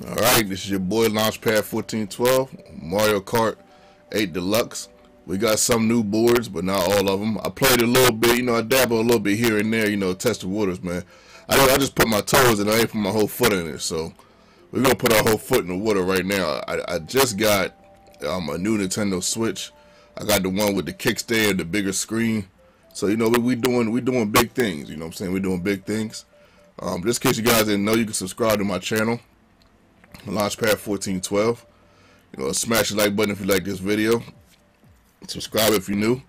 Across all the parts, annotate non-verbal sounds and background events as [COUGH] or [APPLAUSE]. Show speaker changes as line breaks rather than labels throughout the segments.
All right, this is your boy Launchpad 1412, Mario Kart 8 Deluxe. We got some new boards, but not all of them. I played a little bit, you know, I dabbled a little bit here and there, you know, test the waters, man. I, I just put my toes in, I ain't put my whole foot in it, so we're gonna put our whole foot in the water right now. I, I just got um, a new Nintendo Switch. I got the one with the kickstand, the bigger screen. So you know we, we doing we doing big things. You know what I'm saying? We're doing big things. Um, just in case you guys didn't know, you can subscribe to my channel, Launchpad 1412. You know, smash the like button if you like this video. Subscribe if you're new.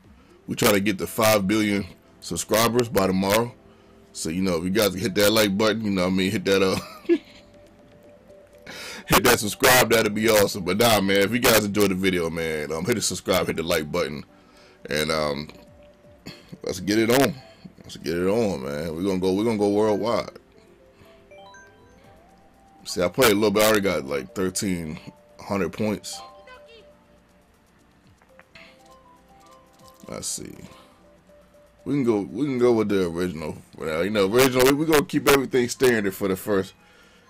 We try to get to five billion subscribers by tomorrow. So you know, if you guys hit that like button, you know, what I mean, hit that uh. [LAUGHS] hit that subscribe, that'd be awesome. But nah, man, if you guys enjoyed the video, man, um, hit the subscribe, hit the like button, and um, let's get it on. Let's get it on, man. We're gonna go. We're gonna go worldwide. See, I played a little bit. I already got like thirteen hundred points. Let's see. We can go. We can go with the original. You know, original. We're gonna keep everything standard for the first.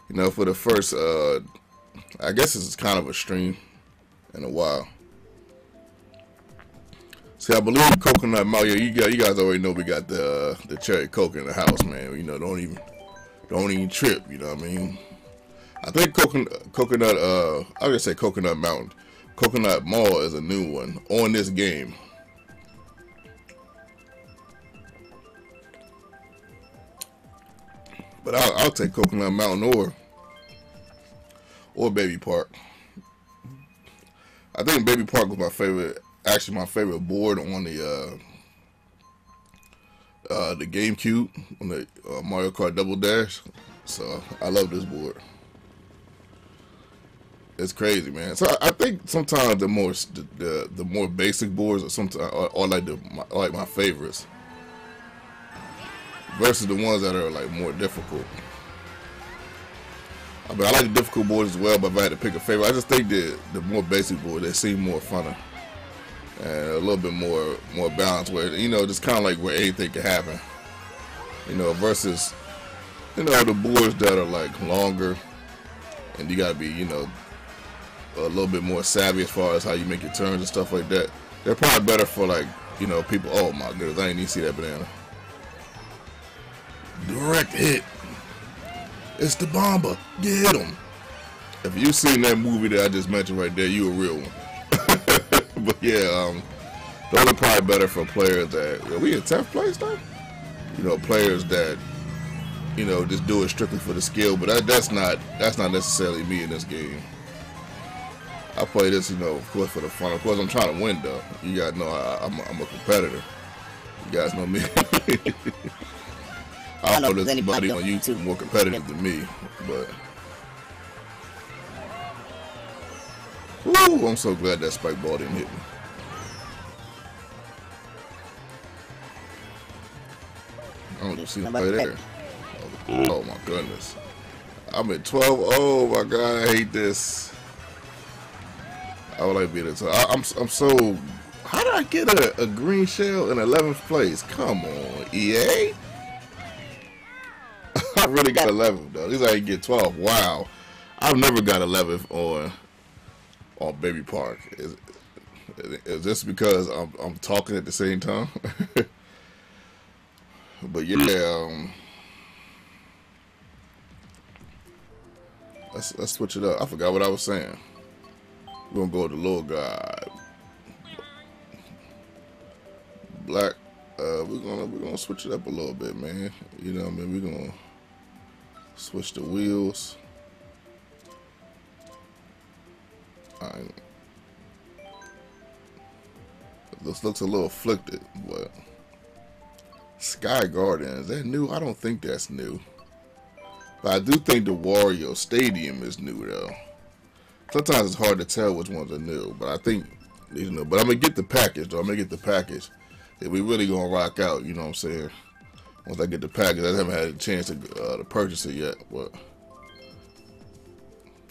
You know, for the first. uh I guess this is kind of a stream in a while. See, I believe coconut Mario. You got, you guys already know we got the uh, the cherry coke in the house, man. You know, don't even don't even trip. You know what I mean? I think coconut coconut. Uh, I gonna say coconut mountain. Coconut Mall is a new one on this game. But I'll, I'll take Coconut Mountain or or Baby Park. I think Baby Park was my favorite actually my favorite board on the uh, uh, the GameCube on the uh, Mario Kart Double Dash. So I love this board. It's crazy, man. So I, I think sometimes the more the, the, the more basic boards are sometimes are, are like the my, are like my favorites versus the ones that are like more difficult. I mean, I like the difficult boards as well, but if I had to pick a favorite, I just think the the more basic boards they seem more funner and a little bit more more balanced where you know just kind of like where anything can happen you know versus you know the boards that are like longer and you gotta be you know a little bit more savvy as far as how you make your turns and stuff like that they're probably better for like you know people oh my goodness I didn't even see that banana. Direct hit. It's the bomber. Get him. If you've seen that movie that I just mentioned right there you a real one. [LAUGHS] But yeah, um, those are probably better for players that are we in 10th place though. You know, players that you know just do it strictly for the skill, but that, that's not that's not necessarily me in this game. I play this, you know, of course for the fun. Of course, I'm trying to win though. You guys know I, am a, I'm a competitor. You guys know me. [LAUGHS] I don't know there's anybody on YouTube more competitive than me, but. Woo, I'm so glad that spike ball didn't hit me. I don't see the play there. Oh my goodness. I'm at 12. Oh my god, I hate this. I would like to be there. I, I'm I'm so. How did I get a, a green shell in 11th place? Come on, EA. [LAUGHS] I really got 11 though. At least I get 12. Wow. I've never got 11th on on Baby Park. Is, is this because I'm, I'm talking at the same time? [LAUGHS] but yeah, um, let's let's switch it up. I forgot what I was saying. We're gonna go with the little guy. Black. Uh, we're gonna we're gonna switch it up a little bit, man. You know, what I mean, we're gonna switch the wheels. This looks a little afflicted, but Sky Garden, is that new? I don't think that's new. But I do think the Wario Stadium is new though. Sometimes it's hard to tell which ones are new, but I think these are new. But I'm gonna get the package though. I'm gonna get the package. If we really gonna rock out, you know what I'm saying? Once I get the package, I haven't had a chance to, uh, to purchase it yet. But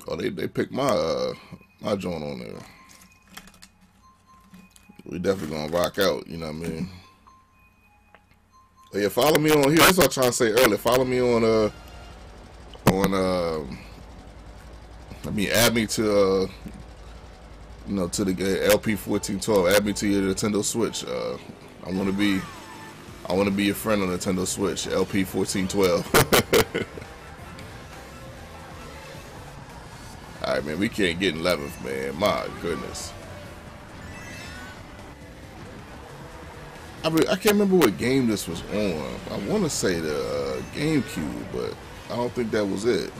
oh, they they picked my uh, my joint on there we definitely gonna rock out, you know what I mean? But yeah, follow me on here. That's what I was trying to say earlier. Follow me on uh on um I mean, add me to, uh, you know, to the LP fourteen twelve. Add me to your Nintendo Switch. Uh, I want to be, I want to be your friend on Nintendo Switch. LP fourteen twelve. [LAUGHS] All right, man. We can't get in eleventh, man. My goodness. I, mean, I can't remember what game this was on. I want to say the uh, GameCube, but I don't think that was it.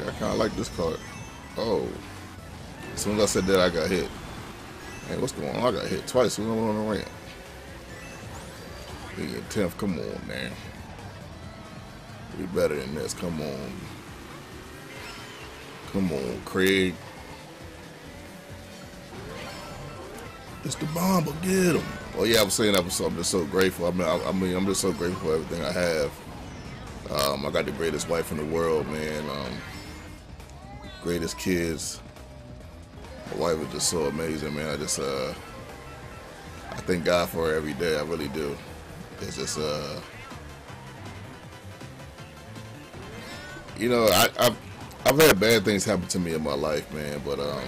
I kind of like this card. Oh. As soon as I said that, I got hit. Hey, what's going on? I got hit twice when went on the ramp. Get 10th. Come on, man. We better than this. Come on. Come on, Craig. It's the bomb, but get him. Well, yeah, I was saying that was, I'm just so grateful. I mean, I, I mean, I'm just so grateful for everything I have. Um, I got the greatest wife in the world, man. Um, greatest kids. My wife is just so amazing, man. I just, uh, I thank God for her every day. I really do. It's just, uh, you know, I, I've, I've had bad things happen to me in my life, man, but, um,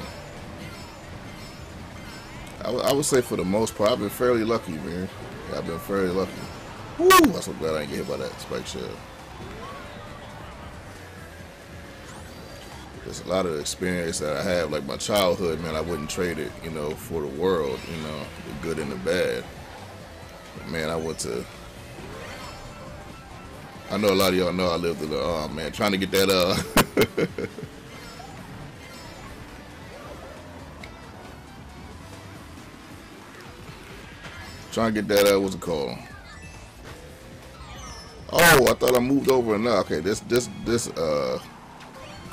I, I would say for the most part, I've been fairly lucky, man. I've been fairly lucky. Woo! I'm so glad I didn't get hit by that spike shell. There's a lot of experience that I have, like my childhood, man. I wouldn't trade it, you know, for the world, you know, the good and the bad. But man, I went to. I know a lot of y'all know I lived in the. Oh man, trying to get that uh. [LAUGHS] Trying to get that, uh, what's it called? Oh, I thought I moved over enough. Okay, this, this, this, uh,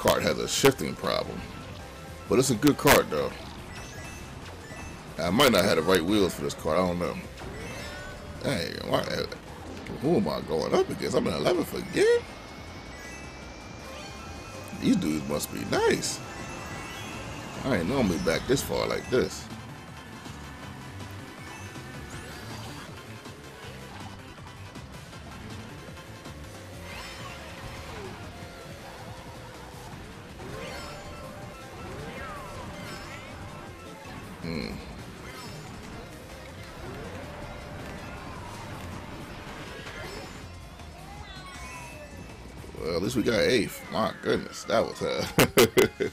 cart has a shifting problem. But it's a good cart, though. I might not have the right wheels for this cart. I don't know. Hey, who am I going up against? I'm in 11th again? These dudes must be nice. I ain't normally back this far like this. Least we got eighth. My goodness, that was uh, [LAUGHS] that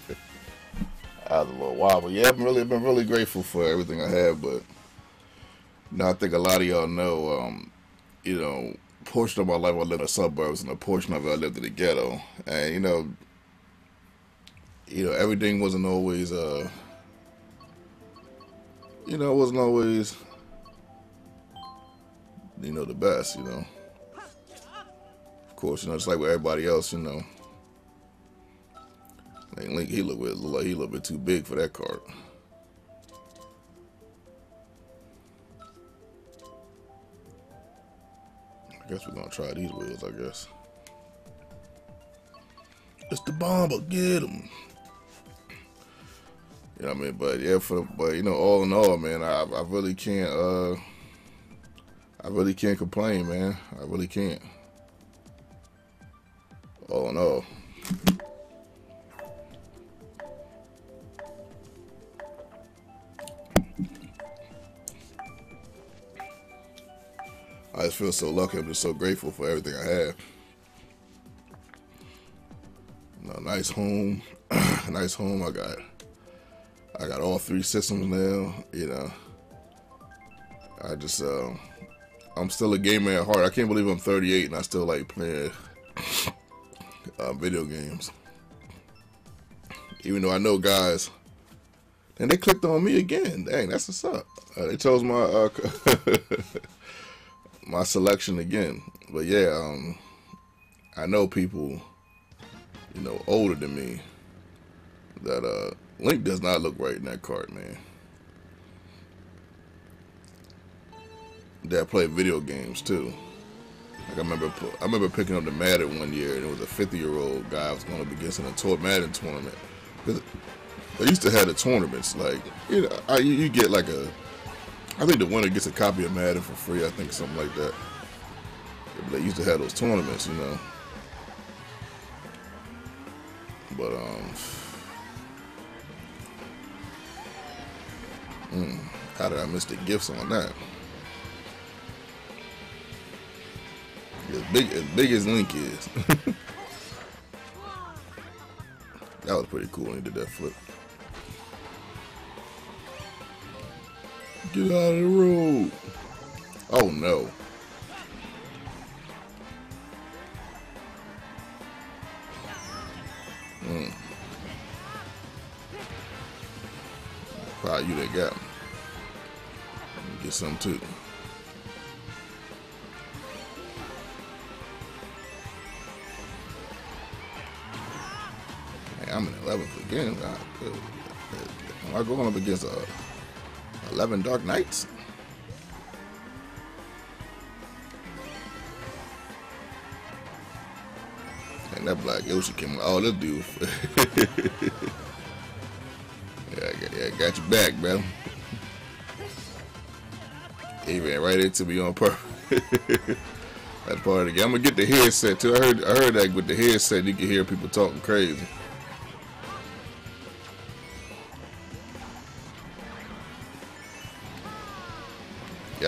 was a little wild. But yeah, I've really been really grateful for everything I have. But you know, I think a lot of y'all know, um, you know, portion of my life I lived in the suburbs, and a portion of it I lived in the ghetto. And you know, you know, everything wasn't always, uh, you know, it wasn't always, you know, the best. You know course, you know, just like with everybody else, you know. Like Link, he look, look like he a little bit too big for that cart. I guess we're gonna try these wheels, I guess. It's the bomber, get him. You know what I mean? But yeah, for but you know, all in all, man, I I really can't uh I really can't complain, man. I really can't. Feel so lucky. I'm just so grateful for everything I have. A nice home, [CLEARS THROAT] nice home. I got, I got all three systems now. You know, I just, uh, I'm still a gamer at heart. I can't believe I'm 38 and I still like playing [CLEARS THROAT] uh, video games. Even though I know guys, and they clicked on me again. Dang, that's what's up. Uh, they chose my uh, [LAUGHS] my selection again. But yeah, um, I know people, you know, older than me that uh, Link does not look right in that cart, man. That play video games too. Like I remember, I remember picking up the Madden one year, and it was a 50 year old guy I was going up against in a tour Madden tournament. Cause they used to have the tournaments, like you know, I, you get like a, I think the winner gets a copy of Madden for free. I think something like that. They used to have those tournaments, you know. But um, mm, how did I miss the gifts on that? As big as big as Link is. [LAUGHS] that was pretty cool he did that flip. Get out of the road. Oh no. Mm. Probably you that got me. Get some too. Hey, I'm in 11th again. Am I going up against uh, 11 Dark Knights? And that black Yoshi came. Oh, this dude. [LAUGHS] yeah, I got, yeah, got your back, man. He ran right into me on purpose. [LAUGHS] That's part of the game. I'm gonna get the headset too. I heard I heard that with the headset you can hear people talking crazy.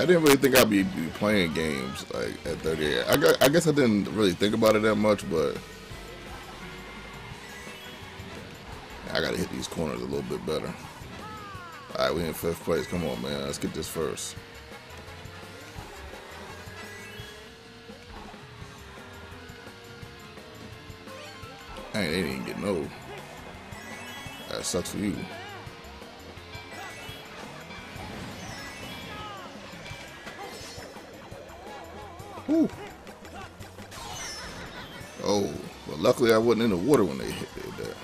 I didn't really think I'd be, be playing games like at 38. I got, I guess I didn't really think about it that much, but I gotta hit these corners a little bit better. All right, we in fifth place. Come on, man. Let's get this first. Hey, they didn't get no. That sucks for you. Whew. Oh, well, luckily I wasn't in the water when they hit that.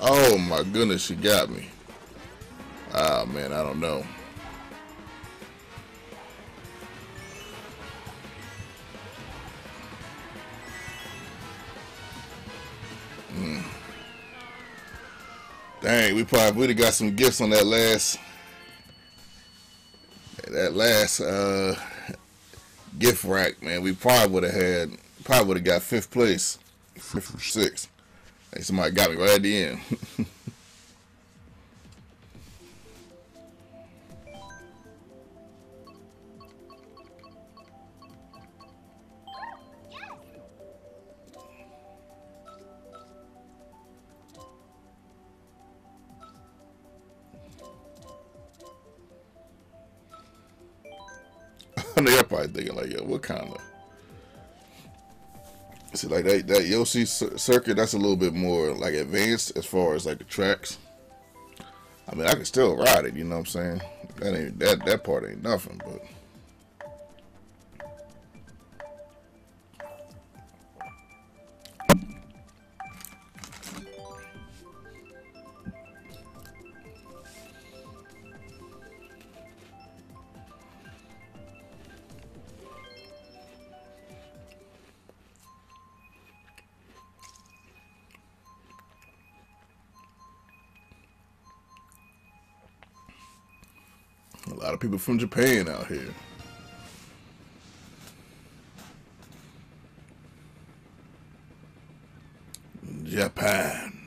Oh my goodness, she got me. Ah man, I don't know. Mm. Dang, we probably would have got some gifts on that last that last uh gift rack, man. We probably would have had probably would have got fifth place. Fifth or sixth. Hey, somebody got me right at the end. [LAUGHS] [LAUGHS] You're probably thinking like, yo, what kind of? See, like that that Yoshi circuit, that's a little bit more like advanced as far as like the tracks. I mean, I can still ride it, you know what I'm saying? That ain't that that part ain't nothing, but. People from Japan out here. Japan.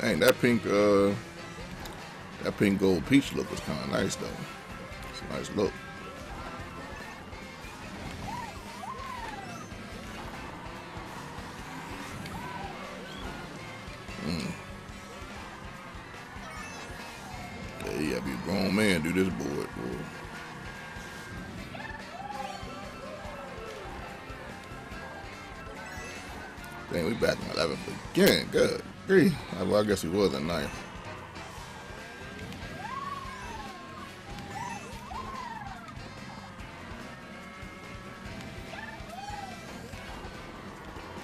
Dang, that pink, uh, that pink gold peach look was kind of nice though. It's a nice look. We was in ninth.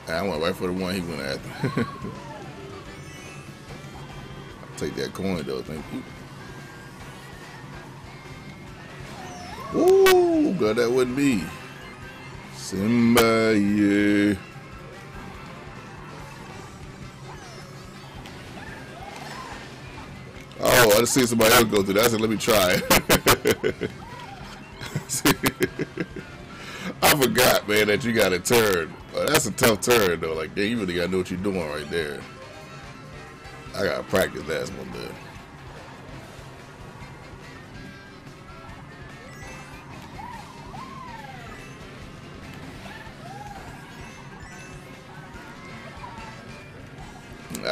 I went right for the one he went after. [LAUGHS] I'll take that coin though, thank you. Ooh, God, that wouldn't me. Simba, yeah. Oh, just see somebody else go through that. I said, let me try. [LAUGHS] I forgot, man, that you got a turn. Well, that's a tough turn, though. Like, yeah, you really got to know what you're doing right there. I got to practice that one day.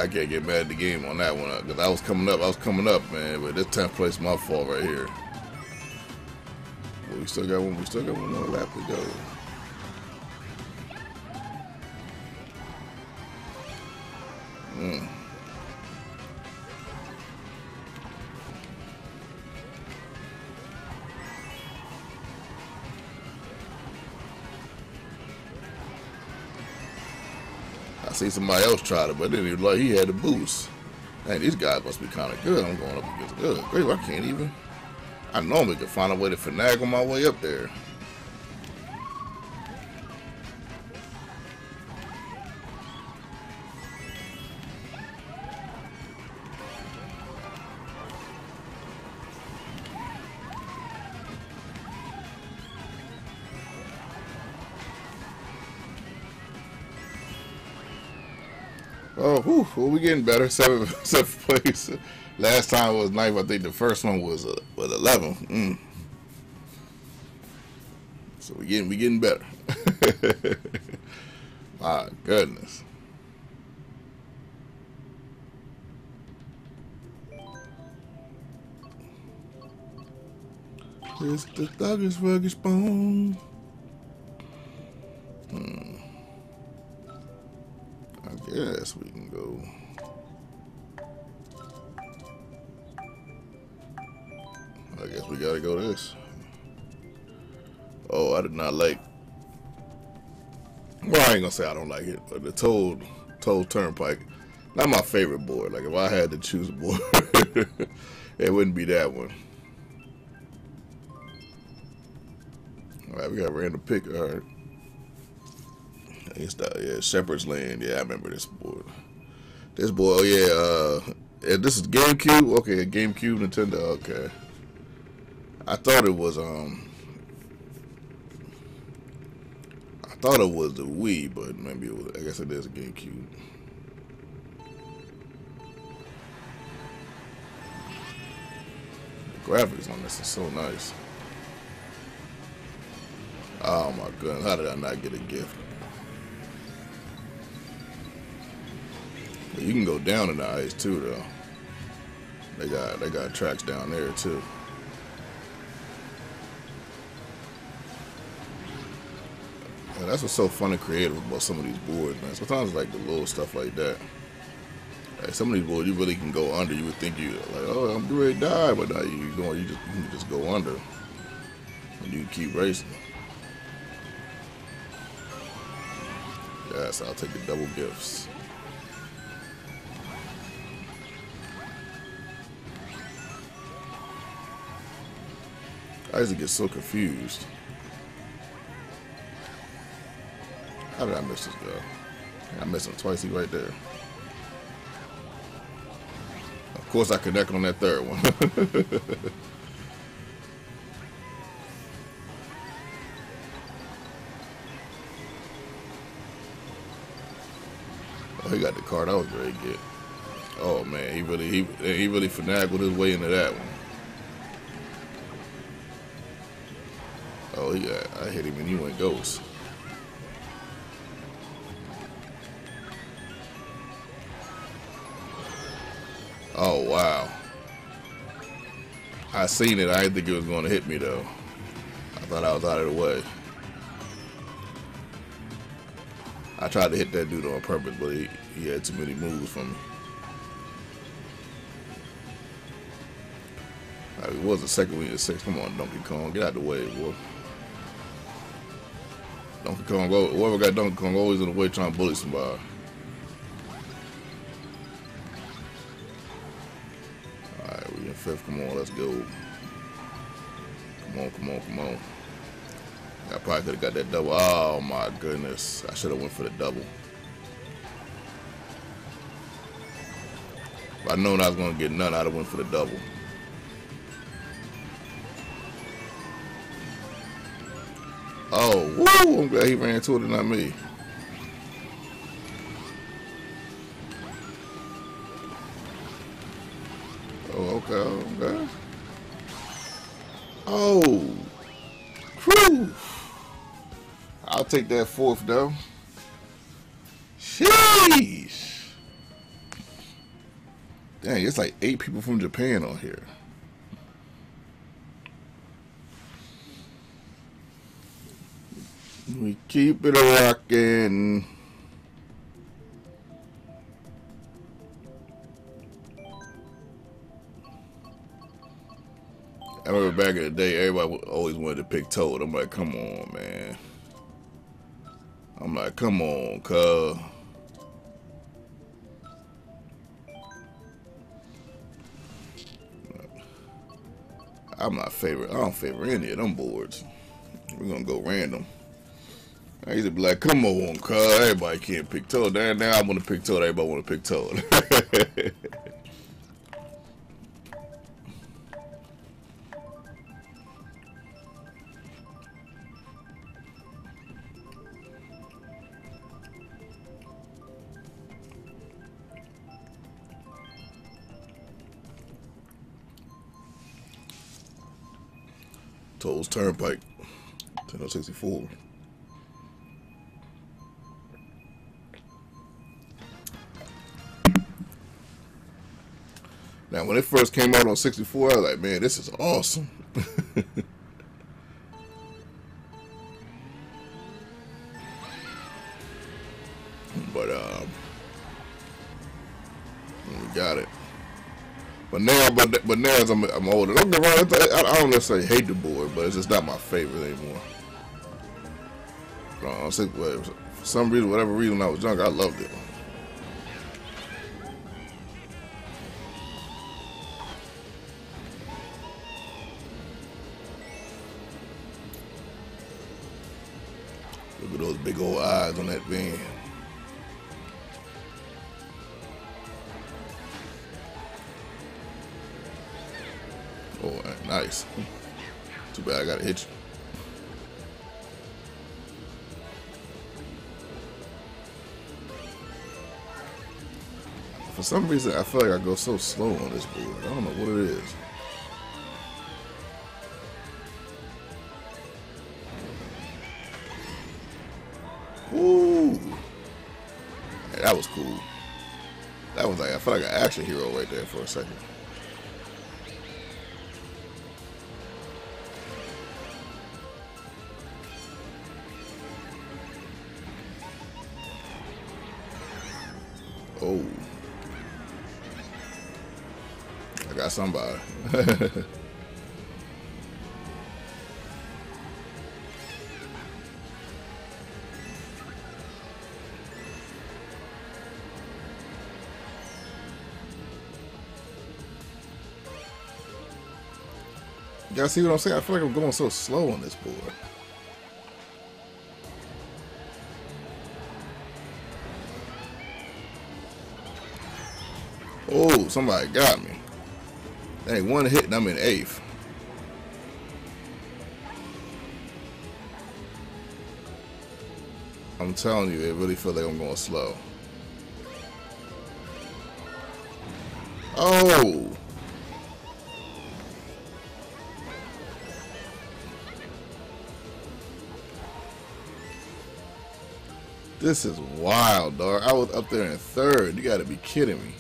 I can't get mad at the game on that one because I was coming up. I was coming up, man. But this 10th place, my fault right here. Well, we still got one. We still got one more lap to go. Mm. See somebody else tried it, but then he like he had the boost. Man, these guys must be kind of good. I'm going up against good. Great, I can't even. I normally could find a way to finagle my way up there. Well, we getting better. [LAUGHS] Seventh, seventh place. Last time was ninth. I think the first one was uh, was eleven. Mm. So we getting we getting better. [LAUGHS] My goodness. It's the thuggish ruggish bone. We can go. I guess we gotta go this. Oh, I did not like. Well, I ain't gonna say I don't like it, but the Toad Toad Turnpike, not my favorite board. Like if I had to choose a board, [LAUGHS] it wouldn't be that one. All right, we got random pick. All right. Yeah, Sherbet Land. Yeah, I remember this board. This boy, oh yeah, uh, this is GameCube. Okay, GameCube, Nintendo. Okay, I thought it was um, I thought it was the Wii, but maybe it was. I guess it is a GameCube. The graphics on this is so nice. Oh my goodness, how did I not get a gift? You can go down in the ice too, though. They got they got tracks down there too. That's what's so fun and creative about some of these boards, man. Sometimes like the little stuff like that. Like some of these boards you really can go under. You would think you like, oh, I'm ready to die, but now you going, you just you just go under, and you keep racing. Yes, I'll take the double gifts. I used to get so confused. How did I miss this guy? I missed him twice. He right there. Of course, I connect on that third one. [LAUGHS] oh, he got the card I was ready to get. Oh man, he really he he really finagled his way into that one. Oh, yeah, I hit him and he went ghost. Oh, wow. I seen it. I didn't think it was going to hit me, though. I thought I was out of the way. I tried to hit that dude on purpose, but he, he had too many moves for me. It was a second week of six. Come on, Donkey Kong. Get out of the way, boy. Donkey Kong, whoever got Donkey Kong always in the way trying to bully somebody. Alright, we in fifth. Come on, let's go. Come on, come on, come on. I probably could have got that double. Oh my goodness. I should have went for the double. If I known I was going to get none, I'd have went for the double. I'm glad he ran into it and not me. Oh, okay, okay. Oh, whew. I'll take that fourth though. Sheesh. Dang, it's like eight people from Japan on here. We keep it rocking. I remember back in the day, everybody always wanted to pick Toad. I'm like, come on, man. I'm like, come on, cuz. I'm not favorite. I don't favor any of them boards. We're gonna go random. I used to be like, come on, cuz everybody can't pick Toad. Now, now I want to pick Toad. Everybody want to pick Toad. [LAUGHS] Toad's Turnpike, N64. When it first came out on 64, I was like, man, this is awesome. [LAUGHS] but, um, we got it. But now, but but now as I'm, I'm older, don't get wrong. I, don't necessarily hate the board, but it's just not my favorite anymore. Uh, for some reason, whatever reason, I was younger, I loved it. Big old eyes on that van. Oh, nice. Too bad I gotta hit you. For some reason, I feel like I go so slow on this board. I don't know what it is. Felt like an action hero right there for a second. Oh. I got somebody. [LAUGHS] Y'all see what I'm saying? I feel like I'm going so slow on this board. Oh, somebody got me. Hey, one hit and I'm in eighth. I'm telling you, it really feel like I'm going slow. This is wild, dog. I was up there in third. You gotta be kidding me.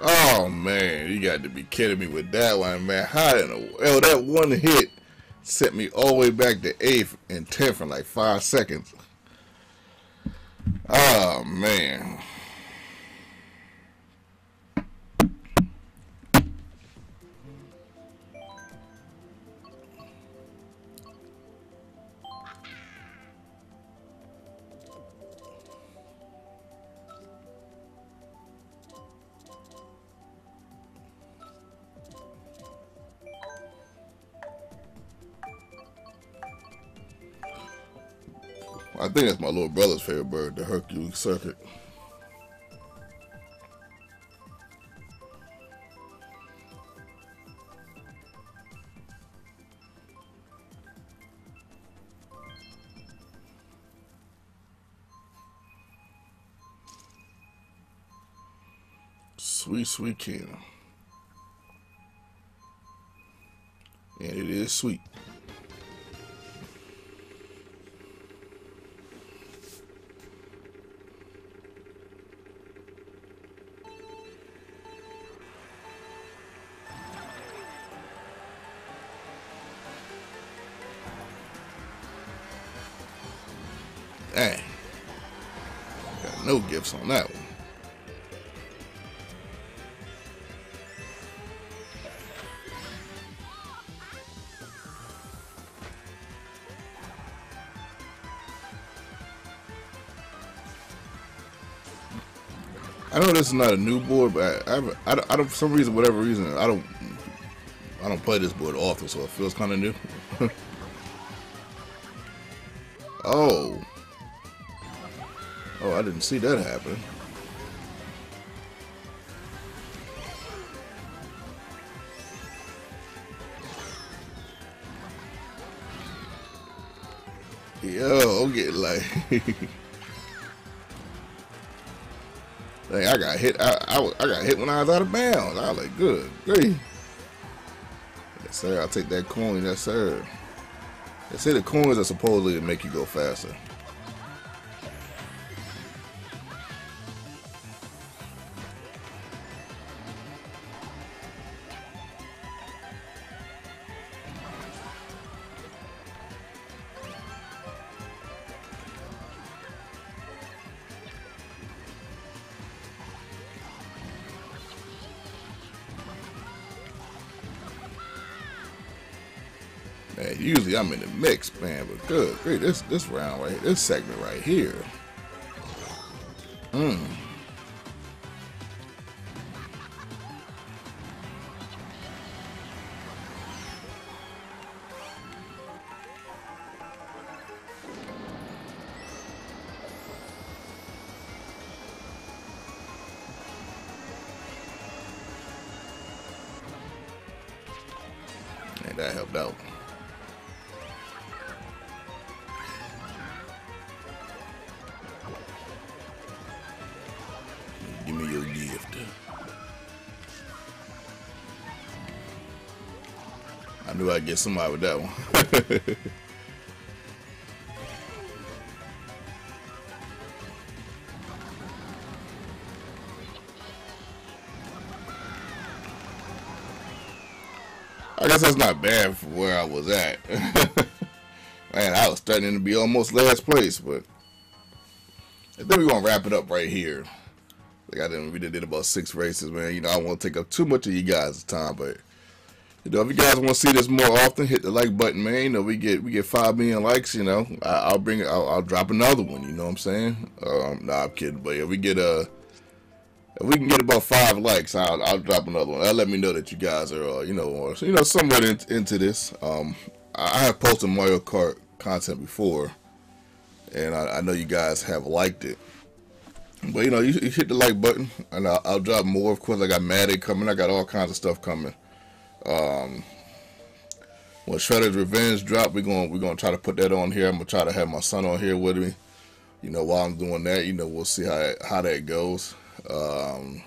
Oh man, you got to be kidding me with that one, man. How in the hell that one hit sent me all the way back to eighth and tenth in like five seconds. Oh man. I think that's my little brother's favorite bird, the Hercules circuit. Sweet, sweet Canyon. And it is sweet. On that one. I know this is not a new board, but I, I, I, I don't, for some reason, whatever reason, I don't, I don't play this board often, so it feels kind of new. Didn't see that happen. Yo, getting like. [LAUGHS] Dang, I got hit. I, I, I, got hit when I was out of bounds. I was like, good, great. Yes, sir. I'll take that coin. Yes, sir. They say the coins are supposedly to make you go faster. Usually I'm in the mix, man, but good. Great, this this round right this segment right here. Mmm. Knew I'd get somebody with that one. [LAUGHS] I guess that's not bad for where I was at. [LAUGHS] Man, I was starting to be almost last place, but I think we're gonna wrap it up right here. Like I didn't, we did about six races, man. You know, I won't take up too much of you guys' time, but you know, if you guys want to see this more often, hit the like button, man. You know, we get we get five million likes. You know, I, will bring. I'll, I'll, drop another one. You know what I'm saying? Um, nah, I'm kidding. But if we get a, if we can get about five likes, I'll, I'll drop another one. That'll let me know that you guys are, uh, you know, or, you know, somewhat in, into this. Um, I have posted Mario Kart content before, and I, I know you guys have liked it. But you know, you, you hit the like button, and I'll, I'll, drop more. Of course, I got Madden coming. I got all kinds of stuff coming. Um, when Shredder's Revenge drop, we're gonna we're gonna try to put that on here. I'm gonna try to have my son on here with me. You know, while I'm doing that, you know, we'll see how how that goes. Um,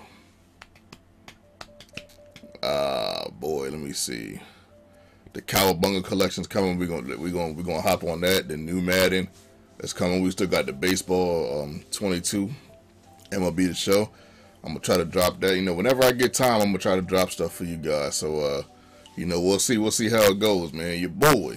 uh, boy, let me see. The Cowabunga collection's coming. We're gonna we're gonna we're gonna hop on that. The new Madden that's coming. We still got the baseball um, 22 MLB the show. I'm gonna try to drop that. You know, whenever I get time, I'm gonna try to drop stuff for you guys. So, uh, you know, we'll see. We'll see how it goes, man. Your boy.